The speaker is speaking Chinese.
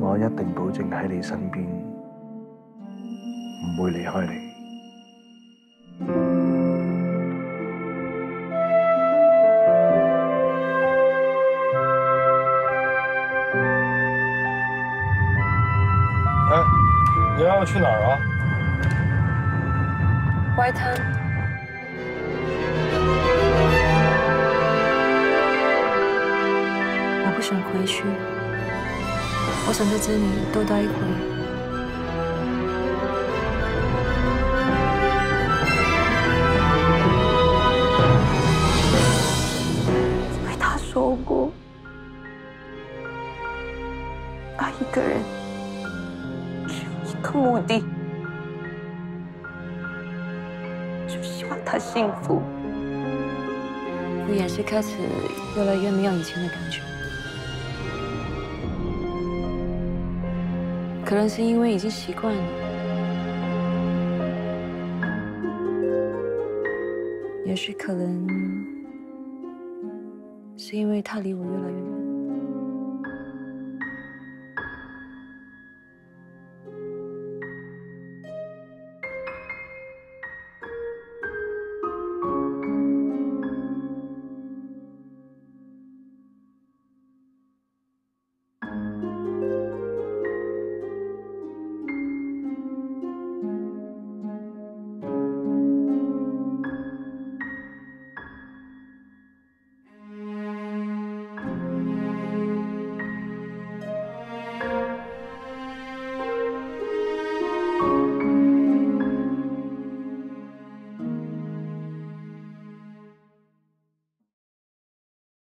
我一定保证喺你身边，唔会离开你。哎，你要去哪啊？外滩。想回去，我想在这里多待一会。因为他说过，爱一个人只有一个目的，就希望他幸福。我也是开始越来越没有以前的感觉。可能是因为已经习惯了，也许可能是因为他离我越来越远。